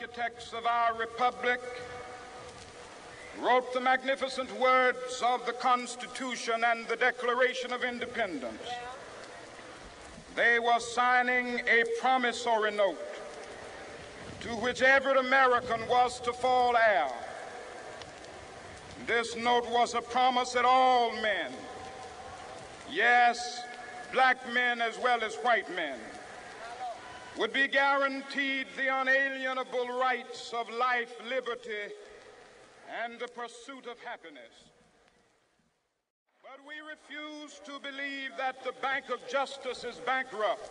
architects of our republic wrote the magnificent words of the Constitution and the Declaration of Independence. They were signing a promissory note to which every American was to fall heir. This note was a promise that all men, yes, black men as well as white men, would be guaranteed the unalienable rights of life, liberty, and the pursuit of happiness. But we refuse to believe that the Bank of Justice is bankrupt.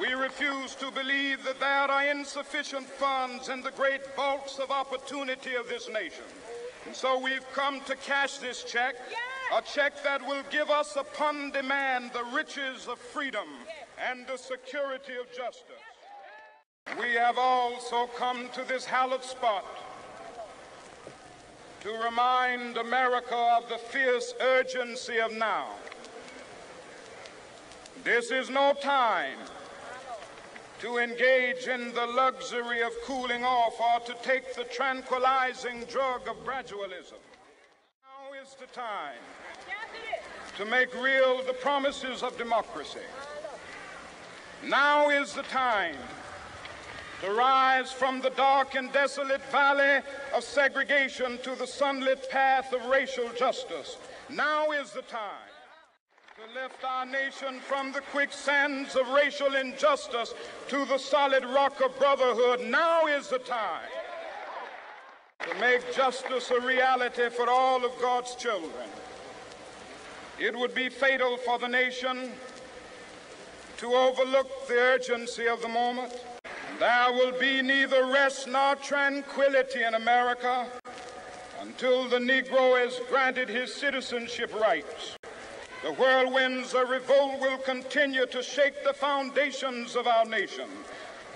We refuse to believe that there are insufficient funds in the great vaults of opportunity of this nation. And so we've come to cash this check, a check that will give us upon demand the riches of freedom and the security of justice. We have also come to this hallowed spot to remind America of the fierce urgency of now. This is no time to engage in the luxury of cooling off or to take the tranquilizing drug of gradualism. Is the time to make real the promises of democracy. Now is the time to rise from the dark and desolate valley of segregation to the sunlit path of racial justice. Now is the time to lift our nation from the quicksands of racial injustice to the solid rock of brotherhood. Now is the time to make justice a reality for all of God's children. It would be fatal for the nation to overlook the urgency of the moment. There will be neither rest nor tranquility in America until the Negro is granted his citizenship rights. The whirlwinds of revolt will continue to shake the foundations of our nation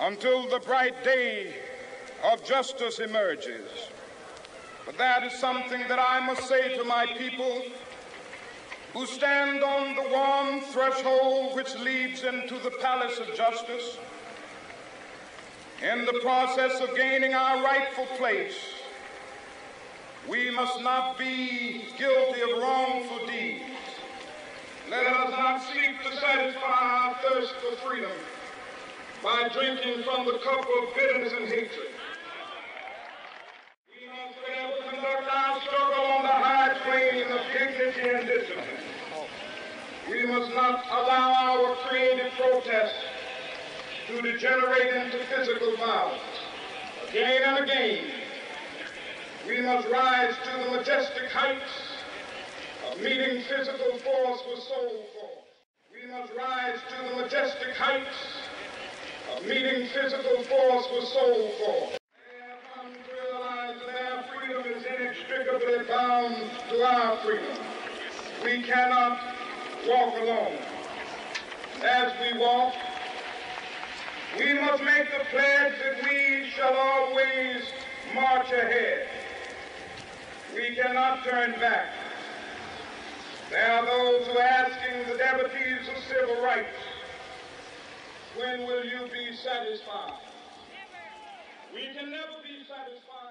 until the bright day of justice emerges. But that is something that I must say to my people who stand on the warm threshold which leads into the palace of justice. In the process of gaining our rightful place, we must not be guilty of wrongful deeds. Let us not seek to satisfy our thirst for freedom by drinking from the cup of bitterness and hatred. We must fail to conduct our struggle on the high plane of dignity and discipline. We must not allow our creative protest to degenerate into physical violence. Again and again, we must rise to the majestic heights of meeting physical force with soul force. We must rise to the majestic heights of meeting physical force with soul force. Inextricably bound to our freedom. We cannot walk alone. As we walk, we must make the pledge that we shall always march ahead. We cannot turn back. There are those who are asking the devotees of civil rights, when will you be satisfied? We can never be satisfied.